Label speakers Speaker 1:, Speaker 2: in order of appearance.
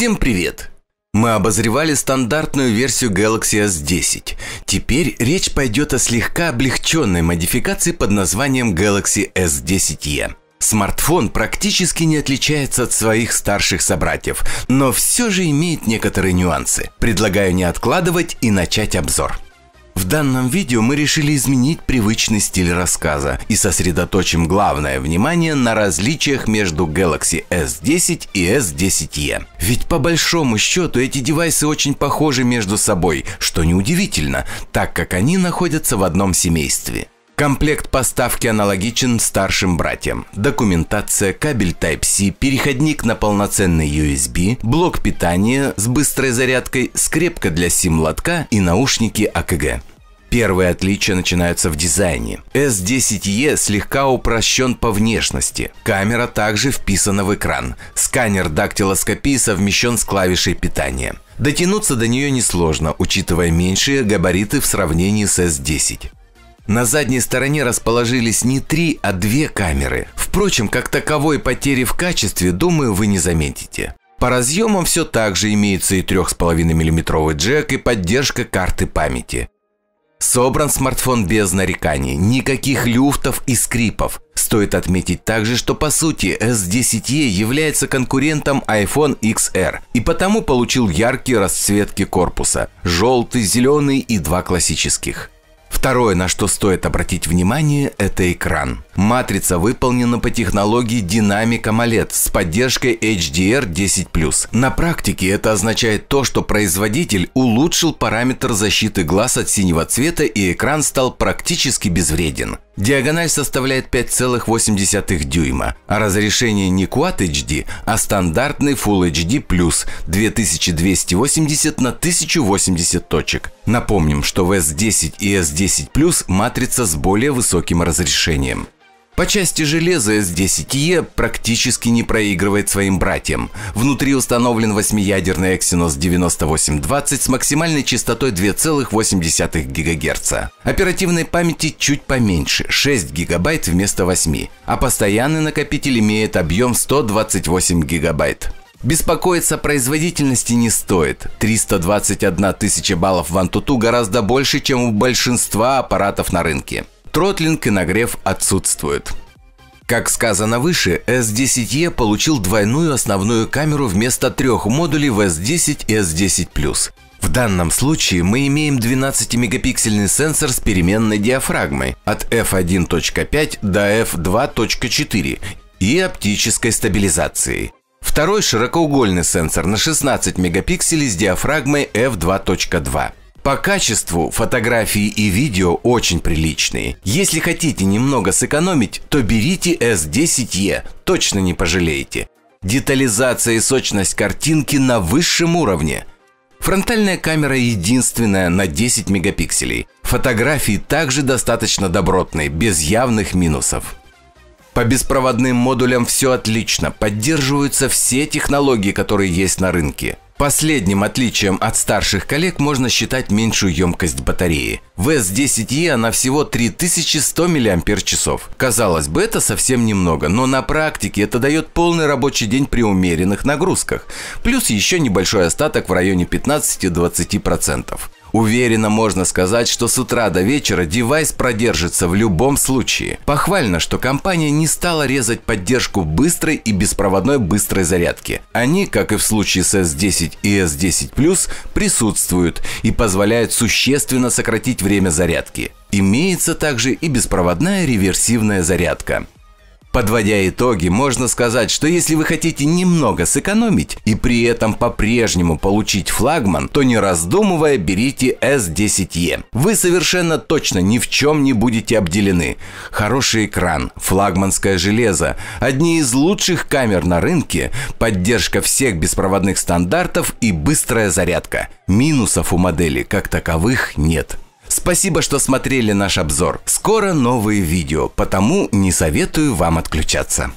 Speaker 1: Всем привет! Мы обозревали стандартную версию Galaxy S10. Теперь речь пойдет о слегка облегченной модификации под названием Galaxy S10e. Смартфон практически не отличается от своих старших собратьев, но все же имеет некоторые нюансы. Предлагаю не откладывать и начать обзор. В данном видео мы решили изменить привычный стиль рассказа и сосредоточим главное внимание на различиях между Galaxy S10 и S10e. Ведь по большому счету эти девайсы очень похожи между собой, что неудивительно, так как они находятся в одном семействе. Комплект поставки аналогичен старшим братьям. Документация, кабель Type-C, переходник на полноценный USB, блок питания с быстрой зарядкой, скрепка для сим-лотка и наушники АКГ. Первые отличия начинаются в дизайне. S10e слегка упрощен по внешности. Камера также вписана в экран. Сканер дактилоскопии совмещен с клавишей питания. Дотянуться до нее несложно, учитывая меньшие габариты в сравнении с S10. На задней стороне расположились не три, а две камеры. Впрочем, как таковой потери в качестве, думаю, вы не заметите. По разъемам все так же имеется и 3,5 мм джек и поддержка карты памяти. Собран смартфон без нареканий, никаких люфтов и скрипов. Стоит отметить также, что по сути S10e является конкурентом iPhone XR и потому получил яркие расцветки корпуса – желтый, зеленый и два классических. Второе, на что стоит обратить внимание, это экран. Матрица выполнена по технологии Dynamic AMOLED с поддержкой HDR10+. На практике это означает то, что производитель улучшил параметр защиты глаз от синего цвета и экран стал практически безвреден. Диагональ составляет 5,8 дюйма, а разрешение не Quad HD, а стандартный Full HD+, 2280 на 1080 точек. Напомним, что в S10 и S10 матрица с более высоким разрешением. По части железа S10e практически не проигрывает своим братьям. Внутри установлен 8-ядерный Exynos 9820 с максимальной частотой 2,8 ГГц. Оперативной памяти чуть поменьше – 6 ГБ вместо 8, а постоянный накопитель имеет объем 128 ГБ. Беспокоиться о производительности не стоит. 321 тысяча баллов в Antutu гораздо больше, чем у большинства аппаратов на рынке. Тротлинг и нагрев отсутствуют. Как сказано выше, S10e получил двойную основную камеру вместо трех модулей в S10 и S10+. В данном случае мы имеем 12-мегапиксельный сенсор с переменной диафрагмой от f1.5 до f2.4 и оптической стабилизацией. Второй широкоугольный сенсор на 16 мегапикселей с диафрагмой f2.2. По качеству фотографии и видео очень приличные. Если хотите немного сэкономить, то берите S10e, точно не пожалеете. Детализация и сочность картинки на высшем уровне. Фронтальная камера единственная на 10 мегапикселей. Фотографии также достаточно добротные, без явных минусов. По беспроводным модулям все отлично, поддерживаются все технологии, которые есть на рынке. Последним отличием от старших коллег можно считать меньшую емкость батареи. В S10e она всего 3100 мАч. Казалось бы, это совсем немного, но на практике это дает полный рабочий день при умеренных нагрузках. Плюс еще небольшой остаток в районе 15-20%. Уверенно можно сказать, что с утра до вечера девайс продержится в любом случае. Похвально, что компания не стала резать поддержку быстрой и беспроводной быстрой зарядки. Они, как и в случае с S10 и S10 Plus, присутствуют и позволяют существенно сократить время зарядки. Имеется также и беспроводная реверсивная зарядка. Подводя итоги, можно сказать, что если вы хотите немного сэкономить и при этом по-прежнему получить флагман, то не раздумывая берите S10e. Вы совершенно точно ни в чем не будете обделены. Хороший экран, флагманское железо, одни из лучших камер на рынке, поддержка всех беспроводных стандартов и быстрая зарядка. Минусов у модели как таковых нет. Спасибо, что смотрели наш обзор. Скоро новые видео, потому не советую вам отключаться.